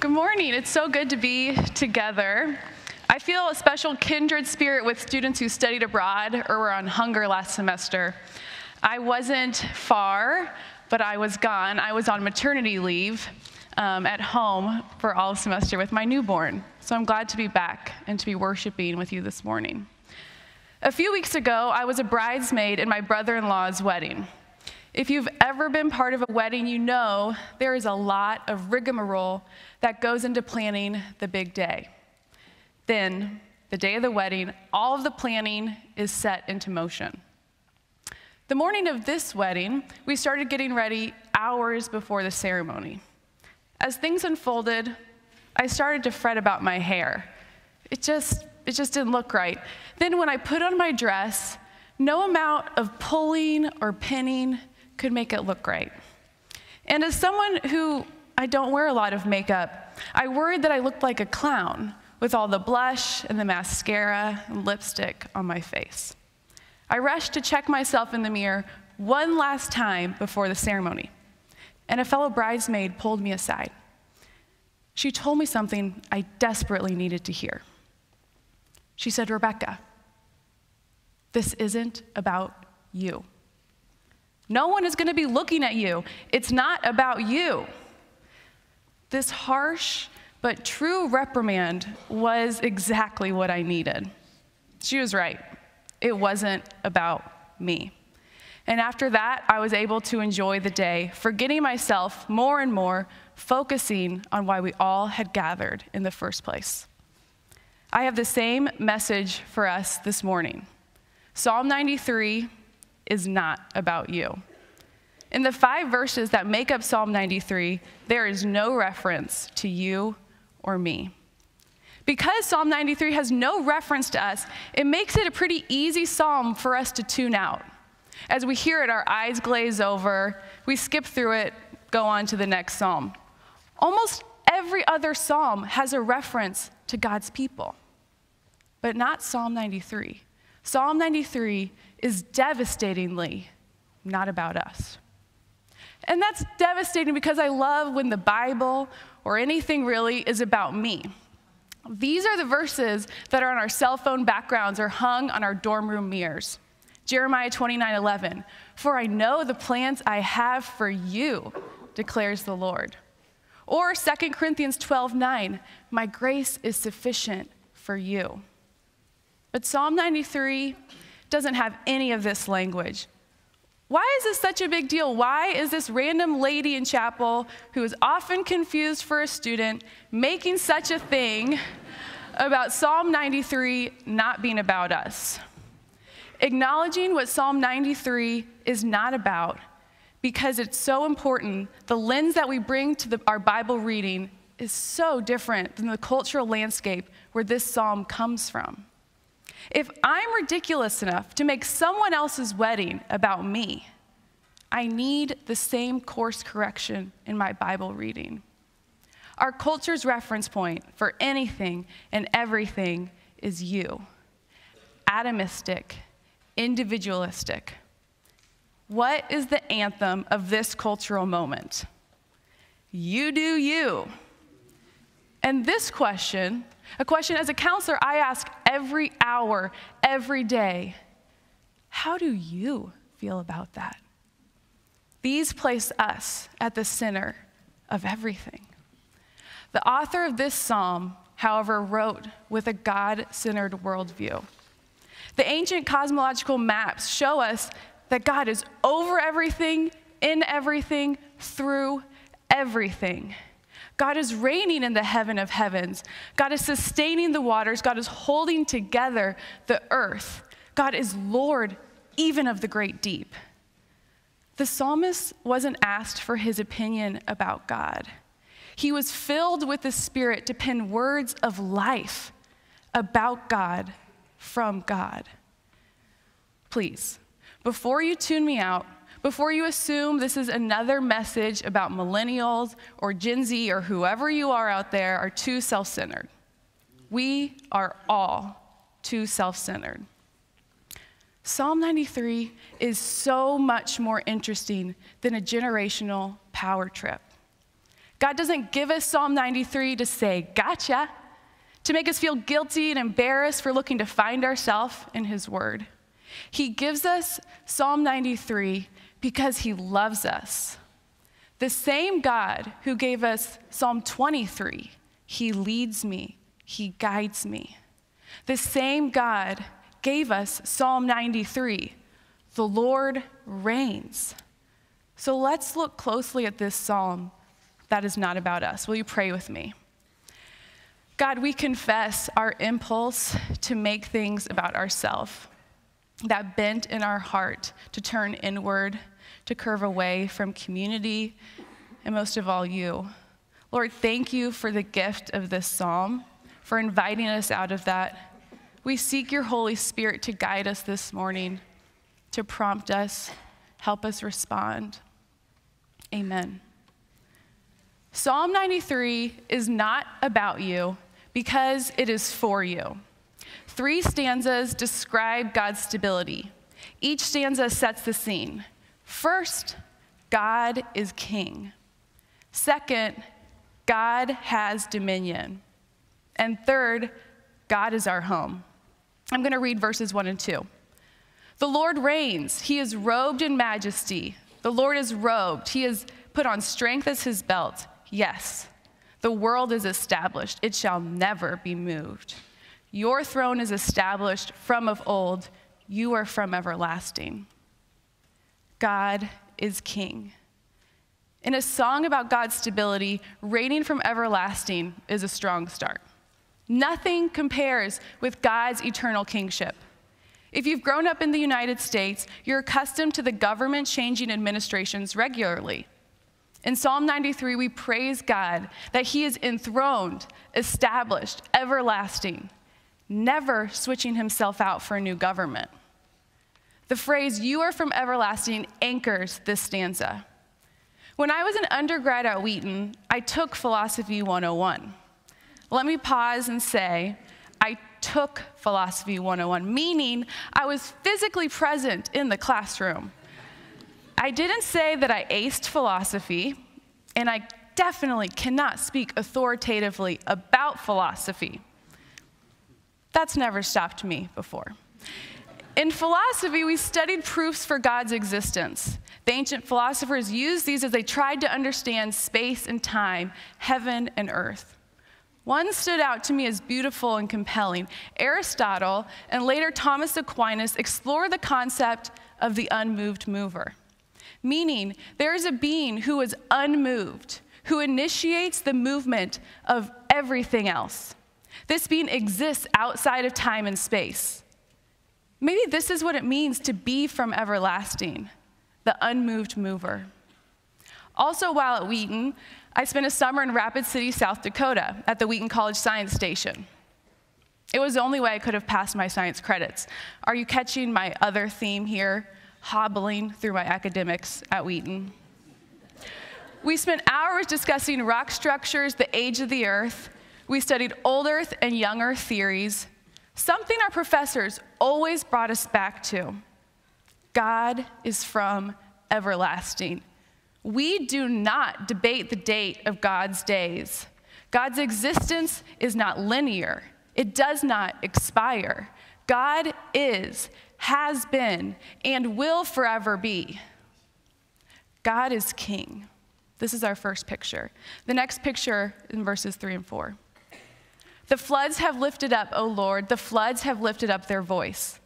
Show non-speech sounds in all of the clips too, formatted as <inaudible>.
Good morning. It's so good to be together. I feel a special kindred spirit with students who studied abroad or were on hunger last semester. I wasn't far, but I was gone. I was on maternity leave um, at home for all semester with my newborn. So I'm glad to be back and to be worshiping with you this morning. A few weeks ago, I was a bridesmaid in my brother in law's wedding. If you've ever been part of a wedding, you know there is a lot of rigmarole that goes into planning the big day. Then, the day of the wedding, all of the planning is set into motion. The morning of this wedding, we started getting ready hours before the ceremony. As things unfolded, I started to fret about my hair. It just, it just didn't look right. Then, when I put on my dress, no amount of pulling or pinning could make it look right. And as someone who I don't wear a lot of makeup, I worried that I looked like a clown with all the blush and the mascara and lipstick on my face. I rushed to check myself in the mirror one last time before the ceremony, and a fellow bridesmaid pulled me aside. She told me something I desperately needed to hear. She said, Rebecca, this isn't about you. No one is going to be looking at you. It's not about you. This harsh but true reprimand was exactly what I needed. She was right. It wasn't about me. And after that, I was able to enjoy the day, forgetting myself more and more, focusing on why we all had gathered in the first place. I have the same message for us this morning. Psalm 93 is not about you. In the five verses that make up Psalm 93, there is no reference to you or me. Because Psalm 93 has no reference to us, it makes it a pretty easy psalm for us to tune out. As we hear it, our eyes glaze over, we skip through it, go on to the next psalm. Almost every other psalm has a reference to God's people, but not Psalm 93. Psalm 93 is devastatingly not about us. And that's devastating because I love when the Bible or anything really is about me. These are the verses that are on our cell phone backgrounds or hung on our dorm room mirrors. Jeremiah 29 11. For I know the plans I have for you, declares the Lord. Or 2 Corinthians 12 9. My grace is sufficient for you. But Psalm 93 doesn't have any of this language. Why is this such a big deal? Why is this random lady in chapel who is often confused for a student making such a thing about Psalm 93 not being about us? Acknowledging what Psalm 93 is not about because it's so important, the lens that we bring to the, our Bible reading is so different than the cultural landscape where this psalm comes from. If I'm ridiculous enough to make someone else's wedding about me, I need the same course correction in my Bible reading. Our culture's reference point for anything and everything is you. Atomistic, individualistic. What is the anthem of this cultural moment? You do you. And this question a question as a counselor I ask every hour, every day how do you feel about that? These place us at the center of everything. The author of this psalm, however, wrote with a God centered worldview. The ancient cosmological maps show us that God is over everything, in everything, through everything. God is reigning in the heaven of heavens. God is sustaining the waters. God is holding together the earth. God is Lord even of the great deep. The psalmist wasn't asked for his opinion about God. He was filled with the Spirit to pen words of life about God from God. Please, before you tune me out, before you assume this is another message about millennials or Gen Z or whoever you are out there are too self centered. We are all too self centered. Psalm 93 is so much more interesting than a generational power trip. God doesn't give us Psalm 93 to say, gotcha, to make us feel guilty and embarrassed for looking to find ourselves in His Word. He gives us Psalm 93 because He loves us. The same God who gave us Psalm 23, He leads me, He guides me. The same God gave us Psalm 93, the Lord reigns. So let's look closely at this psalm that is not about us. Will you pray with me? God, we confess our impulse to make things about ourselves, that bent in our heart to turn inward, to curve away from community, and most of all, you. Lord, thank you for the gift of this psalm, for inviting us out of that. We seek your Holy Spirit to guide us this morning, to prompt us, help us respond. Amen. Psalm 93 is not about you because it is for you. Three stanzas describe God's stability. Each stanza sets the scene. First, God is king. Second, God has dominion. And third, God is our home. I'm going to read verses 1 and 2. The Lord reigns. He is robed in majesty. The Lord is robed. He has put on strength as his belt. Yes, the world is established. It shall never be moved. Your throne is established from of old. You are from everlasting. God is king. In a song about God's stability, reigning from everlasting is a strong start. Nothing compares with God's eternal kingship. If you've grown up in the United States, you're accustomed to the government changing administrations regularly. In Psalm 93, we praise God that He is enthroned, established, everlasting, never switching Himself out for a new government. The phrase, you are from everlasting, anchors this stanza. When I was an undergrad at Wheaton, I took Philosophy 101. Let me pause and say, I took Philosophy 101, meaning I was physically present in the classroom. I didn't say that I aced philosophy, and I definitely cannot speak authoritatively about philosophy. That's never stopped me before. In philosophy, we studied proofs for God's existence. The ancient philosophers used these as they tried to understand space and time, heaven and earth. One stood out to me as beautiful and compelling. Aristotle and later Thomas Aquinas explored the concept of the unmoved mover meaning there is a being who is unmoved, who initiates the movement of everything else. This being exists outside of time and space. Maybe this is what it means to be from everlasting, the unmoved mover. Also, while at Wheaton, I spent a summer in Rapid City, South Dakota, at the Wheaton College Science Station. It was the only way I could have passed my science credits. Are you catching my other theme here? hobbling through my academics at Wheaton. We spent hours discussing rock structures, the age of the earth. We studied old earth and young earth theories, something our professors always brought us back to. God is from everlasting. We do not debate the date of God's days. God's existence is not linear, it does not expire. God is, has been, and will forever be. God is king. This is our first picture. The next picture in verses three and four. The floods have lifted up, O Lord, the floods have lifted up their voice.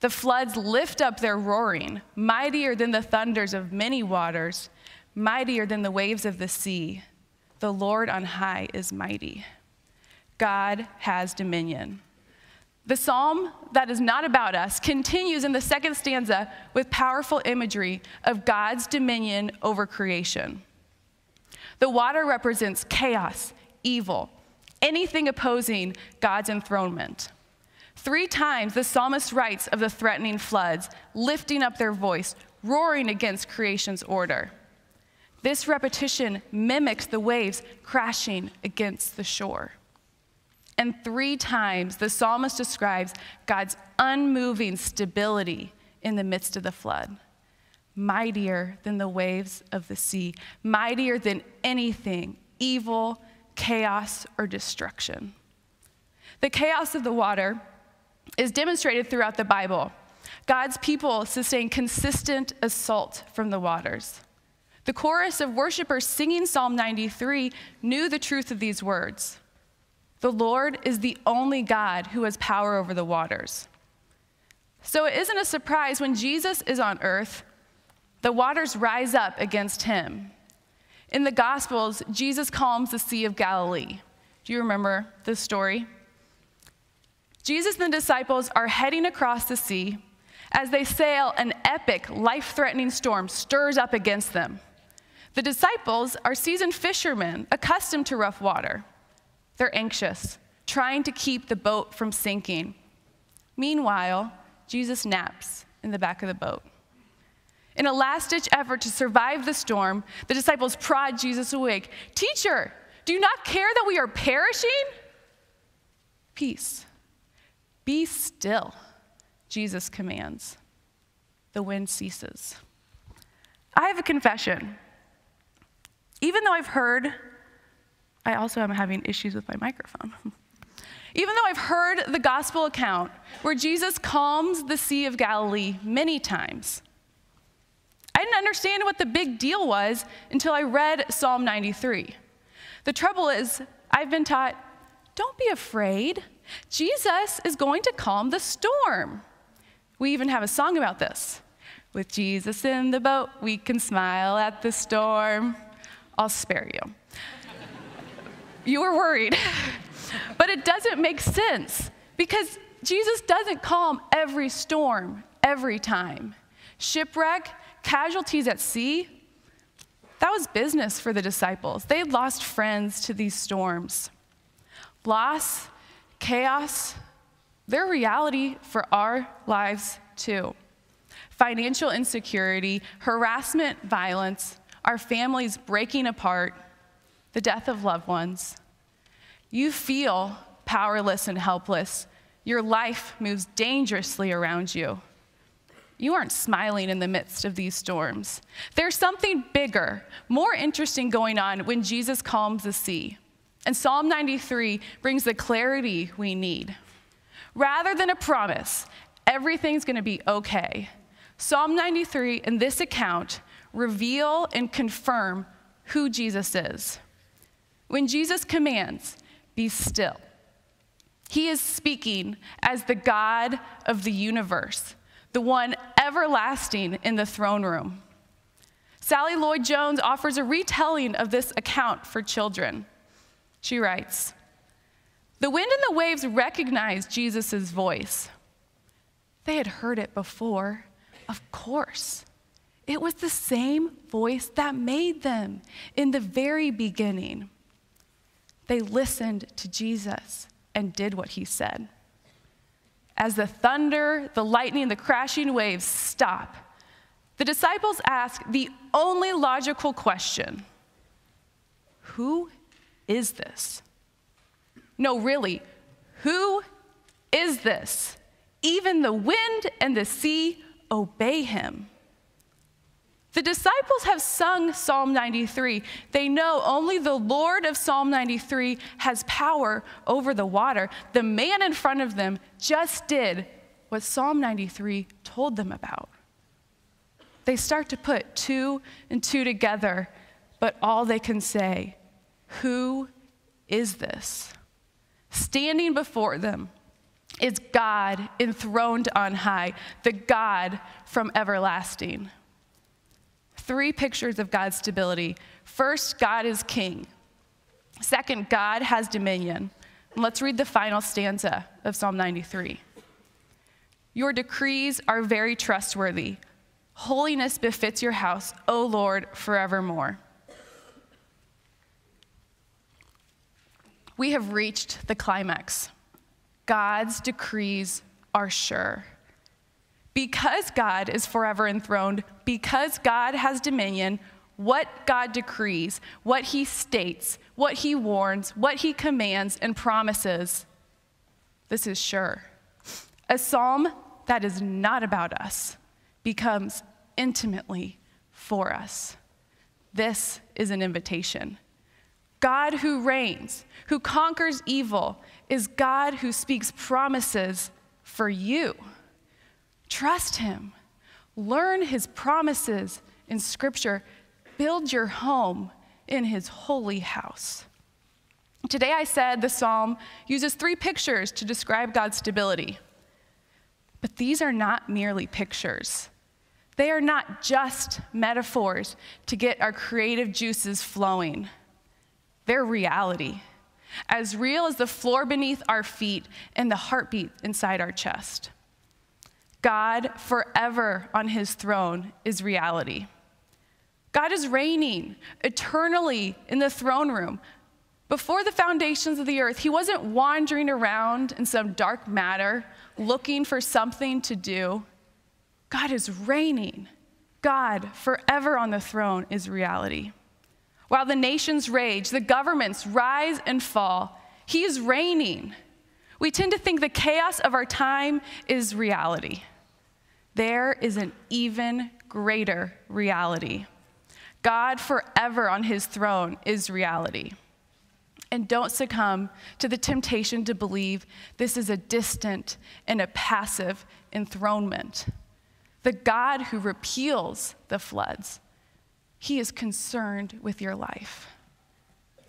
The floods lift up their roaring, mightier than the thunders of many waters, mightier than the waves of the sea. The Lord on high is mighty. God has dominion. The psalm that is not about us continues in the second stanza with powerful imagery of God's dominion over creation. The water represents chaos, evil, anything opposing God's enthronement. Three times the psalmist writes of the threatening floods, lifting up their voice, roaring against creation's order. This repetition mimics the waves crashing against the shore. And three times the psalmist describes God's unmoving stability in the midst of the flood. Mightier than the waves of the sea, mightier than anything evil, chaos, or destruction. The chaos of the water is demonstrated throughout the Bible. God's people sustain consistent assault from the waters. The chorus of worshipers singing Psalm 93 knew the truth of these words The Lord is the only God who has power over the waters. So it isn't a surprise when Jesus is on earth, the waters rise up against him. In the Gospels, Jesus calms the Sea of Galilee. Do you remember this story? Jesus and the disciples are heading across the sea. As they sail, an epic, life threatening storm stirs up against them. The disciples are seasoned fishermen, accustomed to rough water. They're anxious, trying to keep the boat from sinking. Meanwhile, Jesus naps in the back of the boat. In a last ditch effort to survive the storm, the disciples prod Jesus awake. Teacher, do you not care that we are perishing? Peace. Be still, Jesus commands. The wind ceases. I have a confession. Even though I've heard, I also am having issues with my microphone. <laughs> Even though I've heard the gospel account where Jesus calms the Sea of Galilee many times, understand what the big deal was until I read Psalm 93. The trouble is, I've been taught don't be afraid. Jesus is going to calm the storm. We even have a song about this. With Jesus in the boat, we can smile at the storm. I'll spare you. you were worried. <laughs> But it doesn't make sense because Jesus doesn't calm every storm every time. Shipwreck, casualties at sea, that was business for the disciples. They lost friends to these storms. Loss, chaos, they're reality for our lives too. Financial insecurity, harassment, violence, our families breaking apart, the death of loved ones. You feel powerless and helpless. Your life moves dangerously around you. You aren't smiling in the midst of these storms. There's something bigger, more interesting going on when Jesus calms the sea. And Psalm 93 brings the clarity we need. Rather than a promise, everything's going to be okay. Psalm 93 in this account reveal and confirm who Jesus is. When Jesus commands, be still. He is speaking as the God of the universe, the one everlasting in the throne room. Sally Lloyd Jones offers a retelling of this account for children. She writes The wind and the waves recognized Jesus' voice. They had heard it before, of course. It was the same voice that made them in the very beginning. They listened to Jesus and did what he said. As the thunder, the lightning, the crashing waves stop, the disciples ask the only logical question Who is this? No, really, who is this? Even the wind and the sea obey him. The disciples have sung Psalm 93. They know only the Lord of Psalm 93 has power over the water. The man in front of them just did what Psalm 93 told them about. They start to put two and two together, but all they can say, Who is this? Standing before them is God enthroned on high, the God from everlasting three pictures of God's stability. First, God is king. Second, God has dominion. And let's read the final stanza of Psalm 93. Your decrees are very trustworthy. Holiness befits your house, O Lord, forevermore. We have reached the climax. God's decrees are sure. Because God is forever enthroned, because God has dominion, what God decrees, what he states, what he warns, what he commands and promises, this is sure. A psalm that is not about us becomes intimately for us. This is an invitation. God who reigns, who conquers evil, is God who speaks promises for you. Trust him. Learn his promises in Scripture. Build your home in his holy house. Today, I said the psalm uses three pictures to describe God's stability. But these are not merely pictures. They are not just metaphors to get our creative juices flowing. They're reality, as real as the floor beneath our feet and the heartbeat inside our chest. God, forever on his throne, is reality. God is reigning eternally in the throne room. Before the foundations of the earth, he wasn't wandering around in some dark matter looking for something to do. God is reigning. God, forever on the throne, is reality. While the nations rage, the governments rise and fall, he is reigning. We tend to think the chaos of our time is reality. There is an even greater reality. God forever on his throne is reality. And don't succumb to the temptation to believe this is a distant and a passive enthronement. The God who repeals the floods, he is concerned with your life.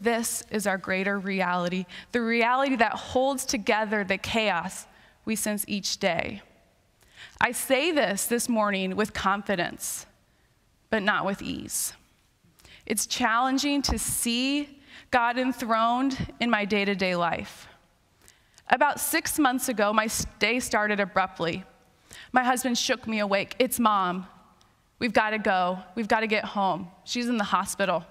This is our greater reality, the reality that holds together the chaos we sense each day. I say this this morning with confidence, but not with ease. It's challenging to see God enthroned in my day to day life. About six months ago, my day started abruptly. My husband shook me awake. It's mom. We've got to go. We've got to get home. She's in the hospital.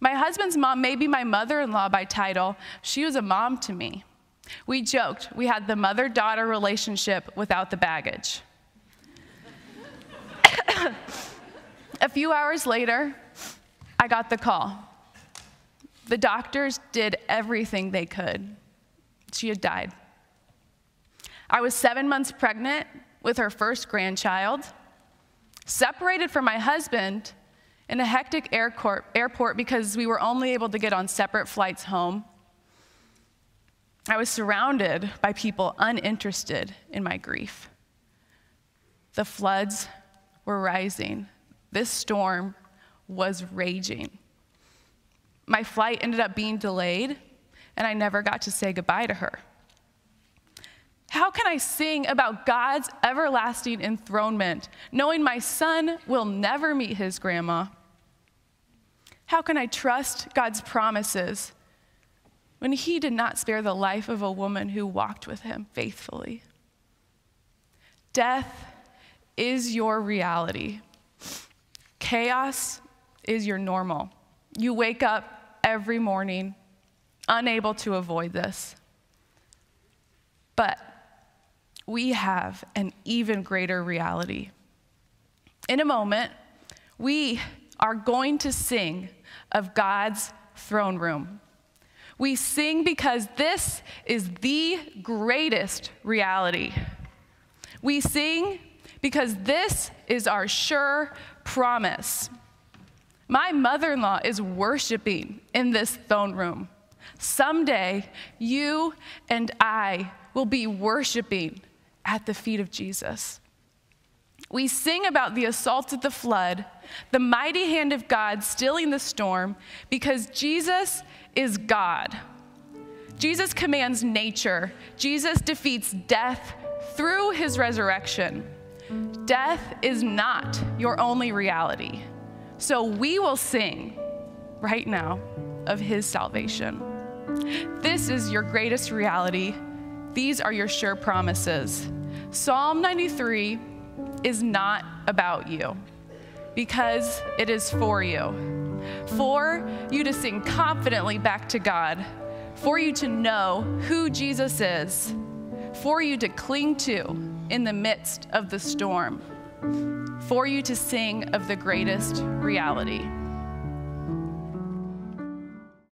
My husband's mom may be my mother in law by title. She was a mom to me. We joked we had the mother daughter relationship without the baggage. <coughs> a few hours later, I got the call. The doctors did everything they could. She had died. I was seven months pregnant with her first grandchild, separated from my husband in a hectic airport because we were only able to get on separate flights home. I was surrounded by people uninterested in my grief. The floods were rising. This storm was raging. My flight ended up being delayed, and I never got to say goodbye to her. How can I sing about God's everlasting enthronement, knowing my son will never meet his grandma? How can I trust God's promises when he did not spare the life of a woman who walked with him faithfully? Death is your reality, chaos is your normal. You wake up every morning unable to avoid this. But we have an even greater reality. In a moment, we are going to sing of God's throne room. We sing because this is the greatest reality. We sing because this is our sure promise. My mother in law is worshiping in this throne room. Someday, you and I will be worshiping at the feet of Jesus. We sing about the assault of the flood, the mighty hand of God stilling the storm, because Jesus is God. Jesus commands nature, Jesus defeats death through his resurrection. Death is not your only reality. So we will sing right now of his salvation. This is your greatest reality. These are your sure promises. Psalm 93 is not about you because it is for you. For you to sing confidently back to God, for you to know who Jesus is, for you to cling to in the midst of the storm, for you to sing of the greatest reality.